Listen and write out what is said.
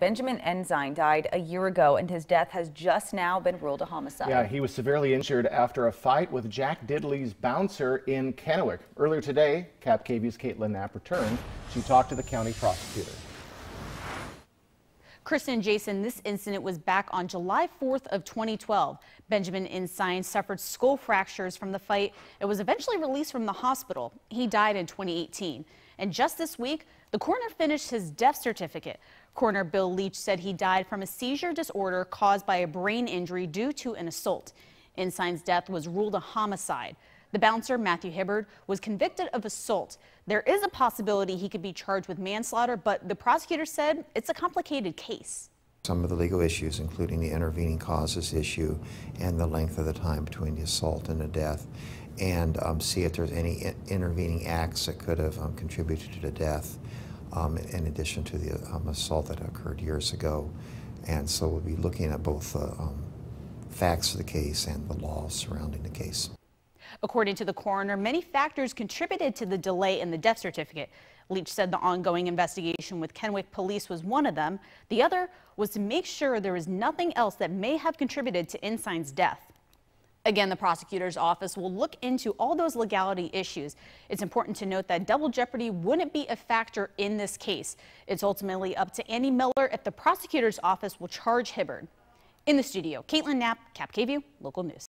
Benjamin Ensign died a year ago and his death has just now been ruled a homicide. Yeah, he was severely injured after a fight with Jack Diddley's bouncer in Kennewick. Earlier today, KAPP KVEW's Caitlin Knapp returned. She talked to the county prosecutor. Kristen and Jason, this incident was back on July 4th of 2012. Benjamin Ensign suffered skull fractures from the fight and was eventually released from the hospital. He died in 2018. And just this week, the coroner finished his death certificate. Coroner Bill Leach said he died from a seizure disorder caused by a brain injury due to an assault. Ensign's death was ruled a homicide. The bouncer, Matthew Hibbard, was convicted of assault. There is a possibility he could be charged with manslaughter, but the prosecutor said it's a complicated case. Some of the legal issues, including the intervening causes issue and the length of the time between the assault and the death, and um, see if there's any intervening acts that could have um, contributed to the death, um, in addition to the um, assault that occurred years ago. And so we'll be looking at both the um, facts of the case and the law surrounding the case. According to the coroner, many factors contributed to the delay in the death certificate. Leach said the ongoing investigation with Kennewick police was one of them. The other was to make sure there was nothing else that may have contributed to Ensign's death. Again, the prosecutor's office will look into all those legality issues. It's important to note that double jeopardy wouldn't be a factor in this case. It's ultimately up to Andy Miller if the prosecutor's office will charge Hibbard. In the studio, Caitlin Knapp, KAPP KVEW, local news.